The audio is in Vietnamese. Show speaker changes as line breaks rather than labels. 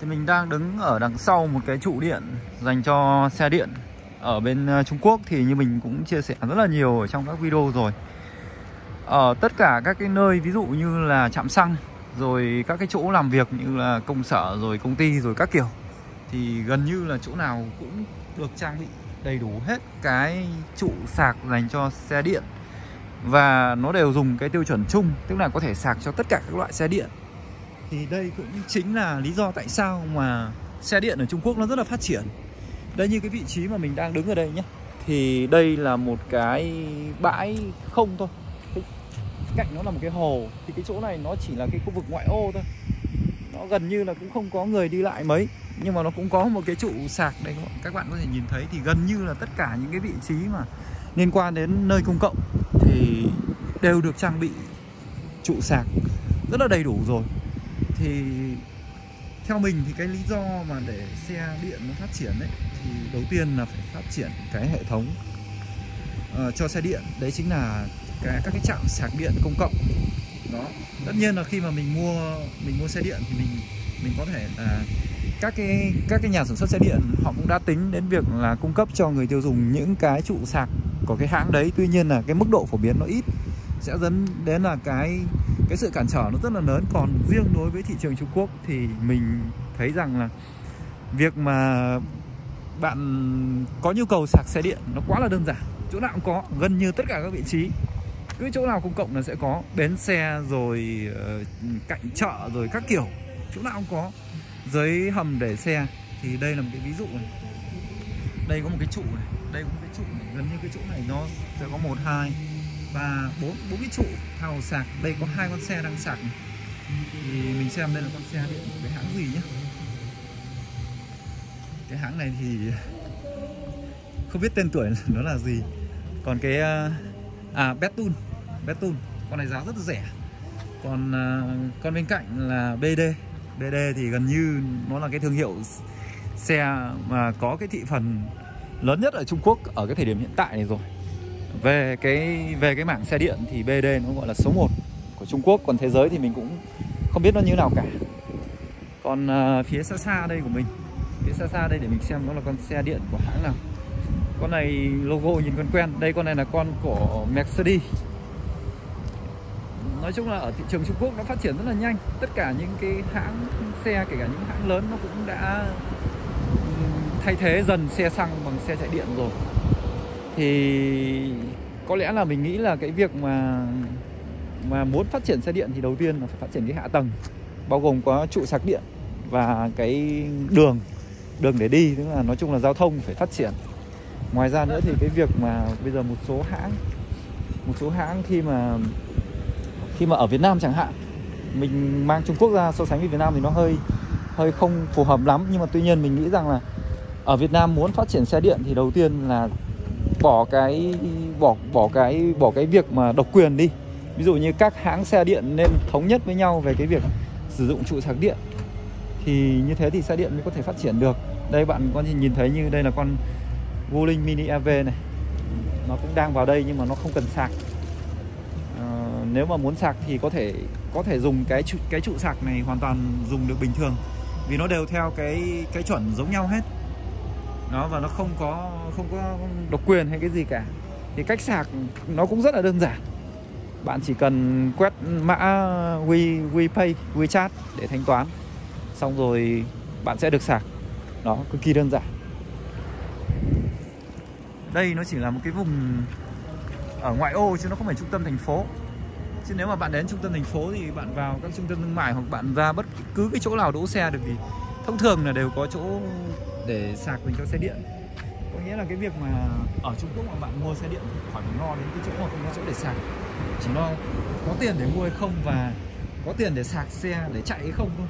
Thì mình đang đứng ở đằng sau một cái trụ điện dành cho xe điện ở bên ờ, Trung Quốc thì như mình cũng chia sẻ rất là nhiều ở trong các video rồi. Ở tất cả các cái nơi ví dụ như là trạm xăng, rồi các cái chỗ làm việc như là công sở, rồi công ty, rồi các kiểu, thì gần như là chỗ nào cũng được trang bị đầy đủ hết cái trụ sạc dành cho xe điện và nó đều dùng cái tiêu chuẩn chung, tức là có thể sạc cho tất cả các loại xe điện thì đây cũng chính là lý do tại sao mà xe điện ở Trung Quốc nó rất là phát triển. Đây như cái vị trí mà mình đang đứng ở đây nhé. Thì đây là một cái bãi không thôi. Cái cạnh nó là một cái hồ. Thì cái chỗ này nó chỉ là cái khu vực ngoại ô thôi. Nó gần như là cũng không có người đi lại mấy. Nhưng mà nó cũng có một cái trụ sạc đây các bạn. Có thể nhìn thấy thì gần như là tất cả những cái vị trí mà liên quan đến nơi công cộng thì đều được trang bị trụ sạc rất là đầy đủ rồi thì theo mình thì cái lý do mà để xe điện nó phát triển đấy thì đầu tiên là phải phát triển cái hệ thống uh, cho xe điện. Đấy chính là cái các cái trạm sạc điện công cộng. Đó. Tất nhiên là khi mà mình mua mình mua xe điện thì mình mình có thể là các cái các cái nhà sản xuất xe điện họ cũng đã tính đến việc là cung cấp cho người tiêu dùng những cái trụ sạc của cái hãng đấy. Tuy nhiên là cái mức độ phổ biến nó ít sẽ dẫn đến là cái cái sự cản trở nó rất là lớn. Còn riêng đối với thị trường Trung Quốc thì mình thấy rằng là việc mà bạn có nhu cầu sạc xe điện nó quá là đơn giản. Chỗ nào cũng có, gần như tất cả các vị trí. Cứ chỗ nào công cộng là sẽ có. Bến xe rồi ờ, cạnh chợ rồi các kiểu. Chỗ nào cũng có. Dưới hầm để xe. Thì đây là một cái ví dụ này. Đây có một cái trụ này. Đây có một cái trụ này. Gần như cái chỗ này nó sẽ có một, hai và bốn bốn cái trụ hào sạc. Đây có hai con xe đang sạc này. thì mình xem đây là con xe điện cái hãng gì nhé cái hãng này thì không biết tên tuổi nó là gì. Còn cái ờ, à Betun Betun, con này giá rất là rẻ. Còn ờ, con bên cạnh là BD BD thì gần như nó là cái thương hiệu xe mà có cái thị phần lớn nhất ở Trung Quốc ở cái thời điểm hiện tại này rồi về cái về cái mảng xe điện thì BD nó gọi là số 1 của Trung Quốc. Còn thế giới thì mình cũng không biết nó như nào cả. Còn uh, phía xa xa đây của mình. Phía xa xa đây để mình xem nó là con xe điện của hãng nào. Con này logo nhìn quen quen. Đây con này là con của Mercedes. Nói chung là ở thị trường Trung Quốc nó phát triển rất là nhanh. Tất cả những cái hãng xe kể cả những hãng lớn nó cũng đã ừ, thay thế dần xe xăng bằng xe chạy điện rồi thì có lẽ là mình nghĩ là cái việc mà mà muốn phát triển xe điện thì đầu tiên là phải phát triển cái hạ tầng, bao gồm có trụ sạc điện và cái đường đường để đi, tức là nói chung là giao thông phải phát triển. Ngoài ra nữa thì cái việc mà bây giờ một số hãng, một số hãng khi mà khi mà ở Việt Nam chẳng hạn, mình mang Trung Quốc ra so sánh với Việt Nam thì nó hơi hơi không phù hợp lắm. Nhưng mà tuy nhiên mình nghĩ rằng là ở Việt Nam muốn phát triển xe điện thì đầu tiên là bỏ cái bỏ bỏ cái bỏ cái việc mà độc quyền đi. Ví dụ như các hãng xe điện nên thống nhất với nhau về cái việc sử dụng trụ sạc điện. Thì như thế thì xe điện mới có thể phát triển được. Đây bạn có nhìn thấy như đây là con Wuling Mini EV này. Nó cũng đang vào đây nhưng mà nó không cần sạc. À, nếu mà muốn sạc thì có thể có thể dùng cái trụ, cái trụ sạc này hoàn toàn dùng được bình thường. Vì nó đều theo cái cái chuẩn giống nhau hết nó và nó không có không có độc quyền hay cái gì cả. Thì cách sạc nó cũng rất là đơn giản. Bạn chỉ cần quét mã We WePay WeChat để thanh toán. Xong rồi bạn sẽ được sạc. Đó cực kỳ đơn giản. Đây nó chỉ là một cái vùng ở ngoại ô chứ nó không phải trung tâm thành phố. Chứ nếu mà bạn đến trung tâm thành phố thì bạn vào các trung tâm thương mại hoặc bạn ra bất cứ cái chỗ nào đỗ xe được thì thông thường là đều có chỗ để sạc mình cho xe điện. Có nghĩa là cái việc mà ở Trung Quốc mà bạn mua xe điện thì khỏi phải lo đến cái chỗ mà không có chỗ để sạc. Chỉ lo có tiền để mua hay không và có tiền để sạc xe để chạy hay không thôi.